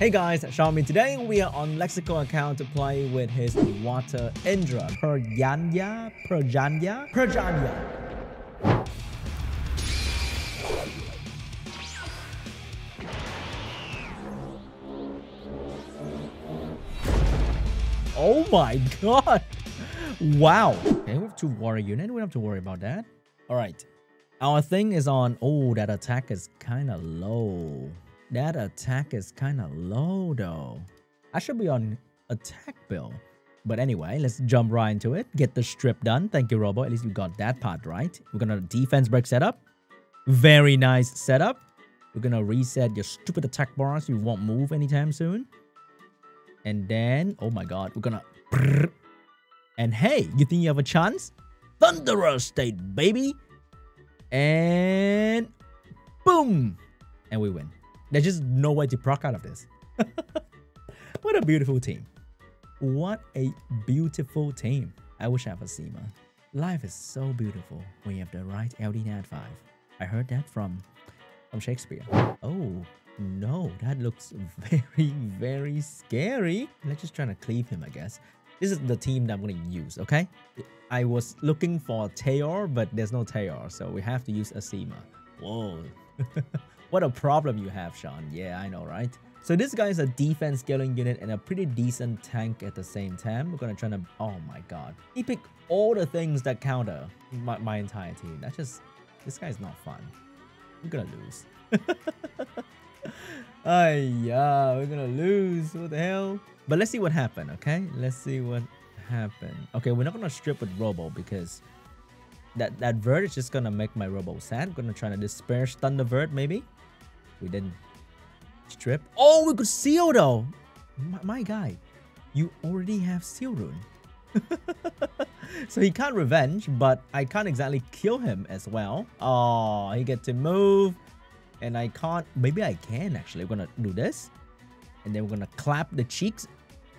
Hey guys, Xiaomi. Today we are on Lexico account to play with his Water Indra. Parjanya? Parjanya? Parjanya. Oh my god. Wow. Okay, we have two warrior unit. We don't have to worry about that. All right. Our thing is on... Oh, that attack is kind of low. That attack is kind of low though. I should be on attack bill. But anyway, let's jump right into it. Get the strip done. Thank you, Robo. At least we got that part right. We're to defense break setup. Very nice setup. We're to reset your stupid attack bars. You won't move anytime soon. And then, oh my god, we're to... And hey, you think you have a chance? Thunderous State, baby! And... Boom! And we win. There's just no way to proc out of this. what a beautiful team. What a beautiful team. I wish I have a SEMA. Life is so beautiful when you have the right LDNAT 5. I heard that from, from Shakespeare. Oh, no, that looks very, very scary. Let's just try to cleave him, I guess. This is the team that I'm going to use, okay? I was looking for Tayor, but there's no Tayor, so we have to use a SEMA. Whoa. What a problem you have, Sean. Yeah, I know, right? So this guy is a defense scaling unit and a pretty decent tank at the same time. We're gonna try to... Oh my god. He picked all the things that counter my, my entire team. That's just... This guy's not fun. We're gonna lose. Ay, yeah, we're gonna lose. What the hell? But let's see what happened, okay? Let's see what happened. Okay, we're not gonna strip with Robo because that that vert is just gonna make my Robo sad. I'm gonna try to disperse stun the vert maybe. We didn't strip. Oh, we could seal though. My, my guy, you already have seal rune. so he can't revenge, but I can't exactly kill him as well. Oh, he get to move. And I can't, maybe I can actually. We're gonna do this. And then we're gonna clap the cheeks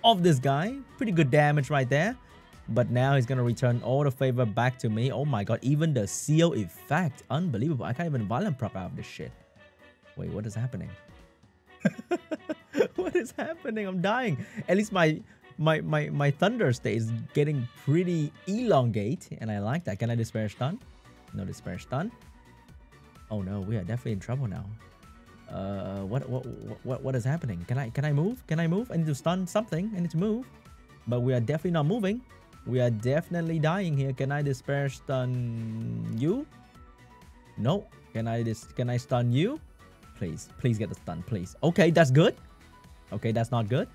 of this guy. Pretty good damage right there. But now he's gonna return all the favor back to me. Oh my god, even the seal effect. Unbelievable. I can't even violent proc out of this shit. Wait, what is happening? what is happening? I'm dying. At least my my my my thunder state is getting pretty elongate, and I like that. Can I despair stun? No despair stun. Oh no, we are definitely in trouble now. Uh, what what what what is happening? Can I can I move? Can I move? I need to stun something. I need to move, but we are definitely not moving. We are definitely dying here. Can I despair stun you? No. Can I dis can I stun you? Please, please get the stun, please. Okay, that's good. Okay, that's not good.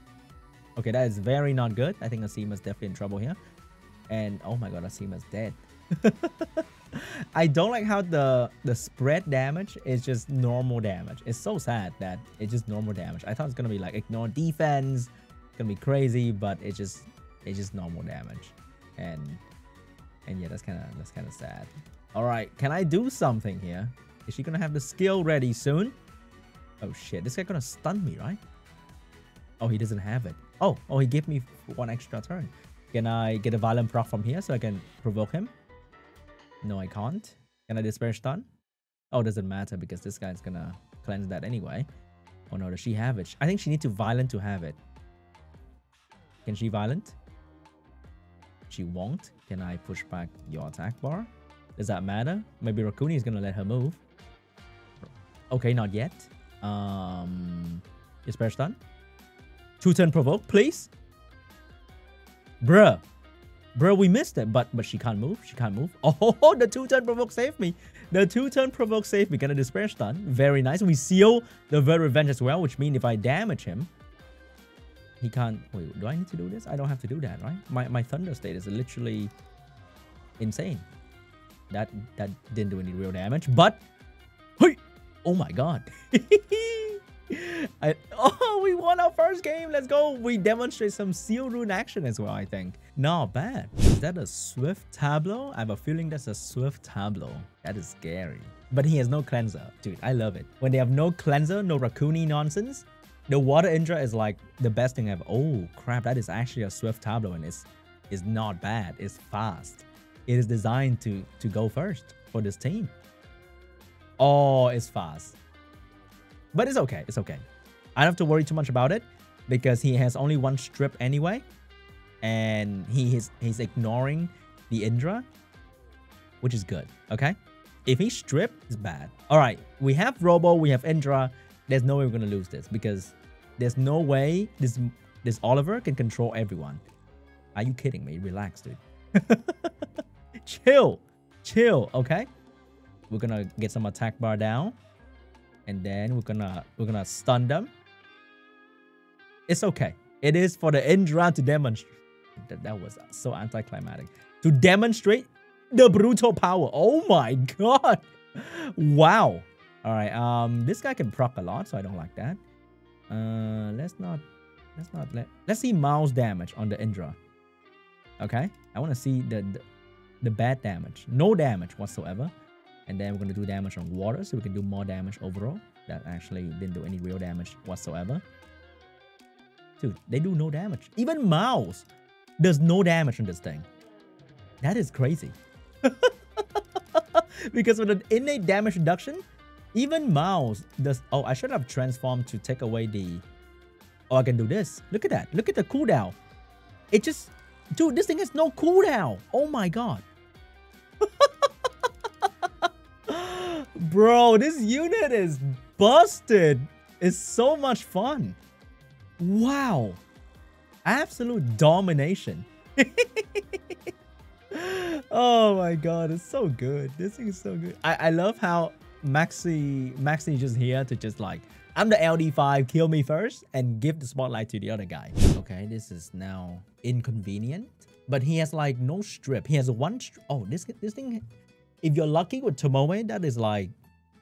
Okay, that is very not good. I think Asima's definitely in trouble here. And oh my god, Asima's dead. I don't like how the the spread damage is just normal damage. It's so sad that it's just normal damage. I thought it's gonna be like ignore defense, gonna be crazy, but it's just it's just normal damage. And and yeah, that's kind of that's kind of sad. All right, can I do something here? Is she gonna have the skill ready soon? Oh shit, this guy gonna stun me, right? Oh, he doesn't have it. Oh, oh, he gave me one extra turn. Can I get a violent proc from here so I can provoke him? No, I can't. Can I despair stun? Oh, doesn't matter because this guy's gonna cleanse that anyway. Oh no, does she have it? I think she needs to violent to have it. Can she violent? She won't. Can I push back your attack bar? Does that matter? Maybe Rakuni is gonna let her move. Okay, not yet. Um, is Bear stun? Two turn provoke, please. Bruh. Bruh, we missed it, but but she can't move. She can't move. Oh, the two turn provoke saved me. The two turn provoke saved me. Gonna despair stun. Very nice. We seal the Vert Revenge as well, which means if I damage him, he can't. Wait, do I need to do this? I don't have to do that, right? My my thunder state is literally insane. That that didn't do any real damage, but oh my god. I, oh, we won our first game. Let's go. We demonstrate some seal rune action as well, I think. Not bad. Is that a swift tableau? I have a feeling that's a swift tableau. That is scary. But he has no cleanser. Dude, I love it. When they have no cleanser, no Rakuni nonsense, the Water Indra is like the best thing ever. Oh, crap. That is actually a swift tableau and it's, it's not bad. It's fast. It is designed to, to go first for this team. Oh, it's fast. But it's okay. It's okay. I don't have to worry too much about it because he has only one strip anyway. And he is he's ignoring the Indra, which is good. Okay. If he strip, it's bad. All right. We have Robo, we have Indra. There's no way we're gonna lose this because there's no way this this Oliver can control everyone. Are you kidding me? Relax, dude. chill. Chill, okay? We're gonna get some attack bar down. And then we're gonna we're gonna stun them. It's okay. It is for the Indra to demonstrate. That, that was so anticlimactic. To demonstrate the brutal power. Oh my god. Wow. Alright, um this guy can proc a lot, so I don't like that. Uh let's not let's not let let's see mouse damage on the Indra. Okay? I want to see the, the the bad damage. No damage whatsoever. And then we're going to do damage on water so we can do more damage overall. That actually didn't do any real damage whatsoever. Dude, they do no damage. Even mouse does no damage on this thing. That is crazy. because with an innate damage reduction, even mouse does... Oh, I should have transformed to take away the... Oh, I can do this. Look at that. Look at the cooldown. It just... Dude, this thing has no cooldown. Oh my god. Bro, this unit is busted. It's so much fun. Wow. Absolute domination. oh my god, it's so good. This thing is so good. I, I love how Maxi Maxi is just here to just like I'm the LD5, kill me first and give the spotlight to the other guy. Okay, this is now inconvenient. But he has like no strip. He has one Oh, this this thing if you're lucky with Tomoe, that is like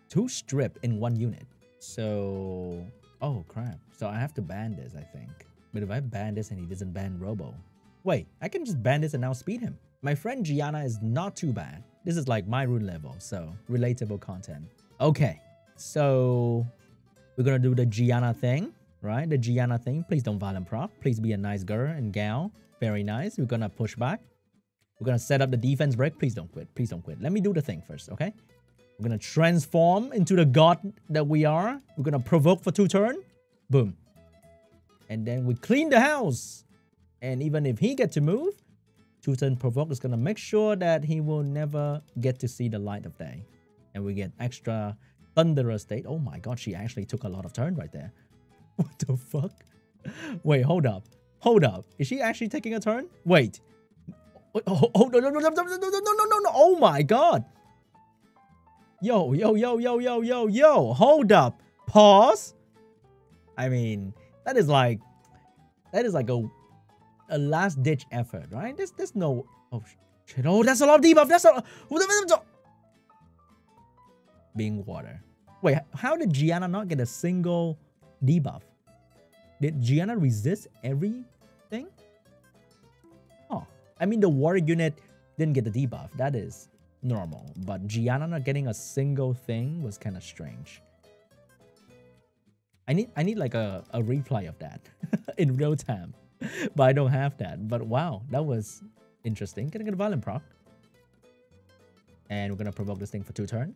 two strip in one unit. So, oh crap. So I have to ban this, I think. But if I ban this and he doesn't ban Robo, wait, I can just ban this and now speed him. My friend Gianna is not too bad. This is like my rune level, so relatable content. Okay, so we're gonna do the Gianna thing, right? The Gianna thing. Please don't violent proc. Please be a nice girl and gal. Very nice. We're gonna push back. We're gonna set up the defense break. Please don't quit. Please don't quit. Let me do the thing first, okay? We're gonna transform into the god that we are. We're gonna provoke for two turn. Boom. And then we clean the house. And even if he get to move, two turn provoke is gonna make sure that he will never get to see the light of day. And we get extra thunderous state. Oh my god, she actually took a lot of turn right there. What the fuck? Wait, hold up. Hold up. Is she actually taking a turn? Wait. Oh, oh, no, no, no, no, no, no, no, no, no, no. Oh my god. Yo, yo, yo, yo, yo, yo, yo. Hold up. Pause. I mean, that is like, that is like a, a last ditch effort, right? There's, there's no, oh shit. Oh, that's a lot of debuff. That's a, being water. Wait, how did Gianna not get a single debuff? Did Gianna resist everything? Oh, I mean, the water unit didn't get the debuff. That is normal. But Gianna not getting a single thing was kind of strange. I need I need like a, a replay of that in real time. But I don't have that. But wow, that was interesting. Gonna get a violent proc. And we're gonna provoke this thing for two turn.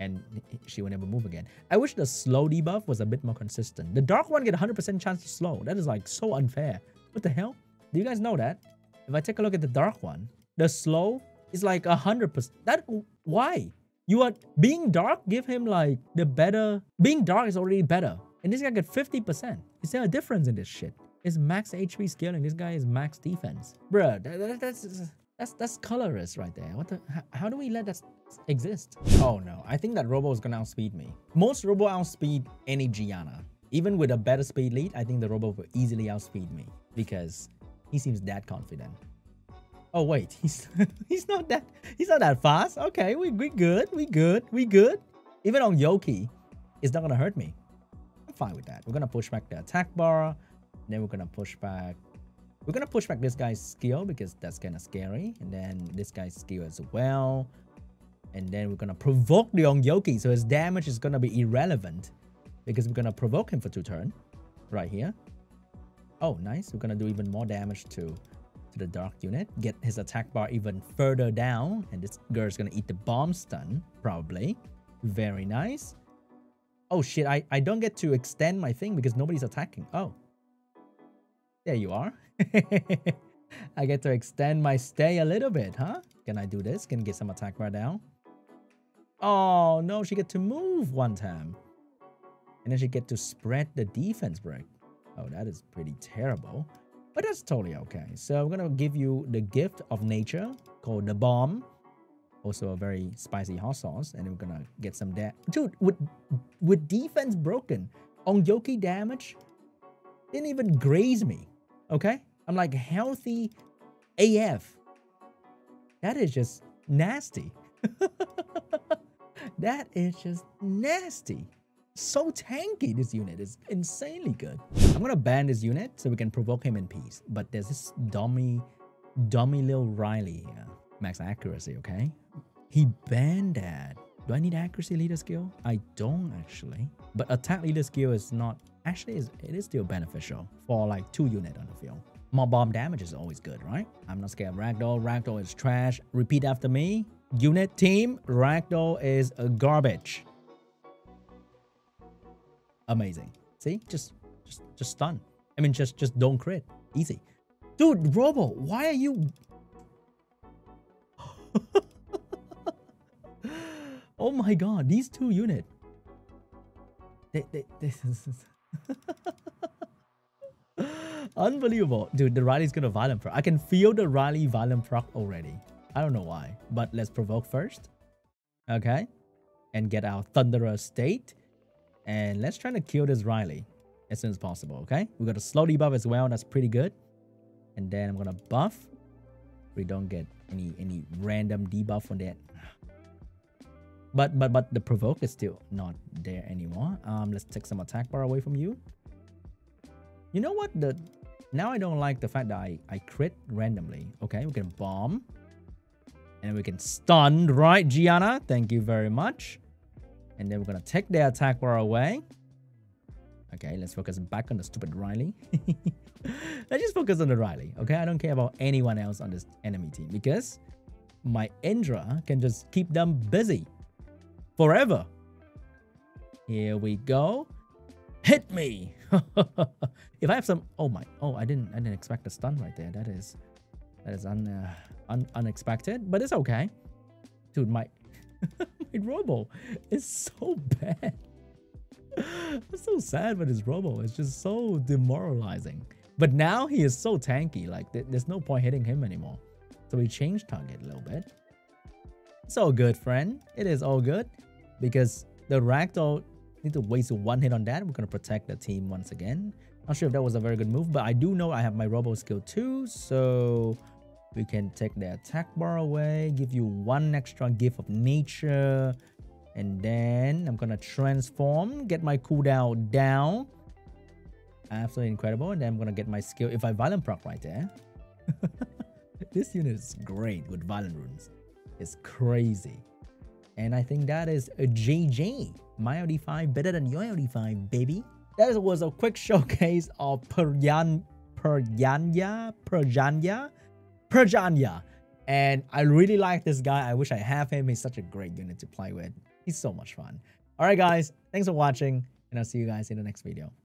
And she will never move again. I wish the slow debuff was a bit more consistent. The dark one get 100% chance to slow. That is like so unfair. What the hell? Do you guys know that? If I take a look at the dark one, the slow is like a hundred percent. That why? You are being dark. Give him like the better. Being dark is already better, and this guy get fifty percent. Is there a difference in this shit? It's max HP scaling. This guy is max defense, bruh. That, that, that's that's that's colorless right there. What the? How, how do we let that exist? Oh no, I think that Robo is gonna outspeed me. Most Robo outspeed any Gianna. Even with a better speed lead, I think the Robo will easily outspeed me because he seems that confident. Oh wait, he's he's not that he's not that fast. Okay, we we good, we good, we good. Even on Yoki, it's not gonna hurt me. I'm fine with that. We're gonna push back the attack bar. Then we're gonna push back. We're gonna push back this guy's skill because that's kind of scary. And then this guy's skill as well. And then we're gonna provoke the Ong Yoki, so his damage is gonna be irrelevant because we're gonna provoke him for two turn right here. Oh, nice. We're gonna do even more damage to to the dark unit, get his attack bar even further down, and this girl's gonna eat the bomb stun, probably. Very nice. Oh shit, I, I don't get to extend my thing because nobody's attacking. Oh. There you are. I get to extend my stay a little bit, huh? Can I do this? Can I get some attack bar now? Oh, no, she get to move one time. And then she get to spread the defense break. Oh, that is pretty terrible. But that's totally okay. So I'm to give you the gift of nature called the bomb. Also a very spicy hot sauce. And we're to get some that. Dude, with, with defense broken, on Yoki damage, didn't even graze me. Okay? I'm like healthy AF. That is just nasty. that is just nasty. So tanky, this unit is insanely good. I'm gonna ban this unit so we can provoke him in peace. But there's this dummy, dummy little Riley here. Max accuracy, okay? He banned that. Do I need accuracy leader skill? I don't actually. But attack leader skill is not, actually is it is still beneficial for like two unit on the field. More bomb damage is always good, right? I'm not scared of Ragdoll. Ragdoll is trash. Repeat after me. Unit team, Ragdoll is garbage. Amazing. See? Just just just stun. I mean just just don't crit. Easy. Dude, Robo, why are you Oh my god, these two unit. They, they, this is Unbelievable. Dude, the Riley's gonna violent proc. I can feel the Riley violent proc already. I don't know why. But let's provoke first. Okay. And get our Thunderer state. And let's try to kill this Riley as soon as possible, okay? We got a slow debuff as well. That's pretty good. And then I'm gonna buff. We don't get any any random debuff on that. But but but the provoke is still not there anymore. Um, let's take some attack bar away from you. You know what? The now I don't like the fact that I, I crit randomly. Okay, we can bomb. And we can stun, right, Gianna? Thank you very much. And then we're to take the attack bar away. Okay, let's focus back on the stupid Riley. let's just focus on the Riley, okay? I don't care about anyone else on this enemy team because my Indra can just keep them busy forever. Here we go. Hit me! if I have some, oh my, oh I didn't, I didn't expect a stun right there. That is, that is un, uh, un unexpected, but it's okay. Dude, my, my Robo is so bad. I'm so sad with his Robo. It's just so demoralizing. But now he is so tanky. Like th there's no point hitting him anymore. So we changed target a little bit. It's all good, friend. It is all good because the Ragdoll Need to waste one hit on that. We're going to protect the team once again. Not sure if that was a very good move, but I do know I have my Robo skill too. So we can take the attack bar away, give you one extra gift of nature. And then I'm to transform, get my cooldown down. Absolutely incredible. And then I'm to get my skill. If I violent proc right there. Eh? this unit is great with violent runes. It's crazy. And I think that is a JJ. My LD5 better than your LD5, baby. That was a quick showcase of Peryan, Parjanya, Parjanya, Parjanya. And I really like this guy. I wish I have him. He's such a great unit to play with. He's so much fun. All right, guys. Thanks for watching. And I'll see you guys in the next video.